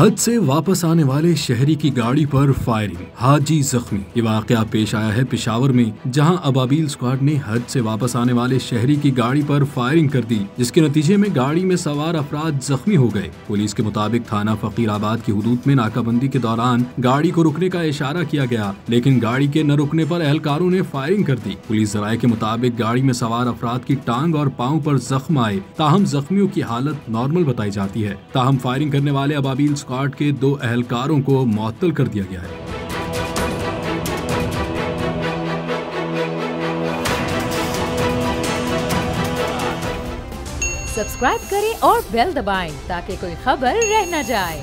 हज से वापस आने वाले शहरी की गाड़ी पर फायरिंग हाजी जख्मी। ये वाकया पेश आया है पिशावर में, जहाँ अबाबील स्क्वाड ने हज से वापस आने वाले शहरी की गाड़ी पर फायरिंग कर दी, जिसके नतीजे में गाड़ी में सवार अफराद जख्मी हो गए। पुलिस के मुताबिक थाना फकीराबाद की हदूद में नाकाबंदी के दौरान गाड़ी को रुकने का इशारा किया गया, लेकिन गाड़ी के न रुकने आरोप एहलकारों ने फायरिंग कर दी। पुलिस जराये के मुताबिक गाड़ी में सवार अफराद की टांग और पाँव आरोप जख्म आए। ताहम जख्मियों की हालत नॉर्मल बताई जाती है। ताहम फायरिंग करने वाले अबाबील स्क्वाड के दो अहलकारों को मअतल कर दिया गया है। सब्सक्राइब करें और बेल दबाएँ ताकि कोई खबर रह न जाए।